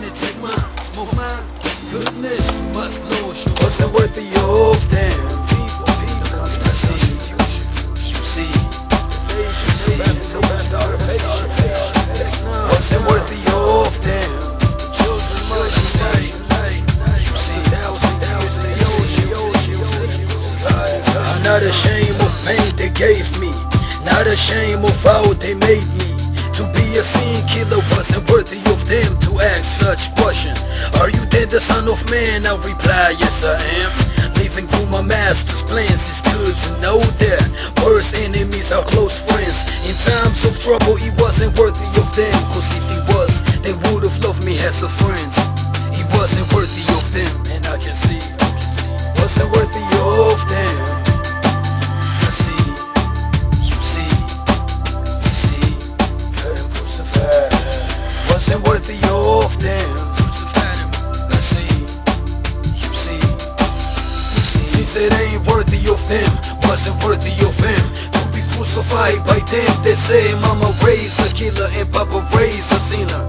You to take mine? Smoke mine? Goodness, must know she wasn't worthy of them. People, people, I see, you see. Wasn't worthy of them. Children must say, you see, I'm not ashamed of pain they gave me, not ashamed of how they made me. To be a scene killer wasn't worthy of them to ask such question. Are you then the son of man? I'll reply, yes I am. Living through my master's plans, it's good to know that worst enemies are close friends. In times of trouble, he wasn't worthy of them. Cause if he was, they would have loved me as a friend. He wasn't worthy It ain't worthy of them, wasn't worthy of him. To be crucified by them, they say Mama raised a killer and Papa raised a sinner.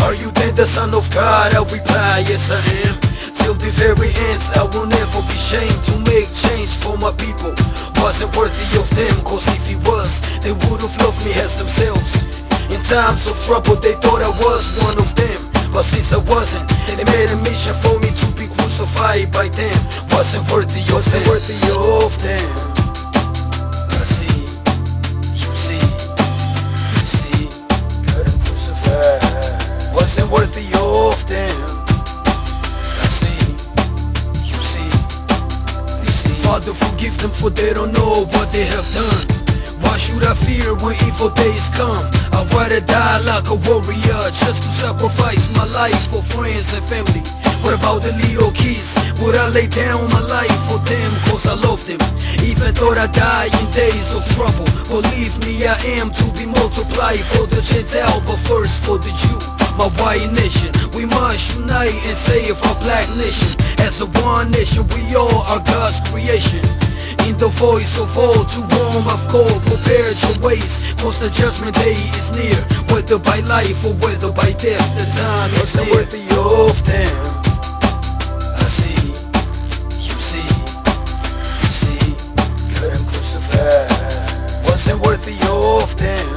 Are you then the son of God? I reply, yes I am. Till the very end, I will never be shamed to make change for my people. Wasn't worthy of them, cause if he was, they would have loved me as themselves. In times of trouble, they thought I was one of them. But since I wasn't, they made a mission for me to be crucified by them. Wasn't worthy of them. worthy of them. I see, you see, you see, him crucified. Wasn't worthy of them. I see, you see, you see. Father, forgive them for they don't know what they have done. Why should I fear when evil days come? I'd rather die like a warrior just to sacrifice my life for friends and family. What about the little kids? Would I lay down my life for them cause I love them? Even though I die in days of trouble Believe me I am to be multiplied for the Gentile But first for the Jew, my white nation We must unite and save our black nation. As a one nation we all are God's creation. In the voice of all to warm I've called Prepare your ways Cause the judgment day is near. Whether by life or whether by death The time is near. of worthy of them.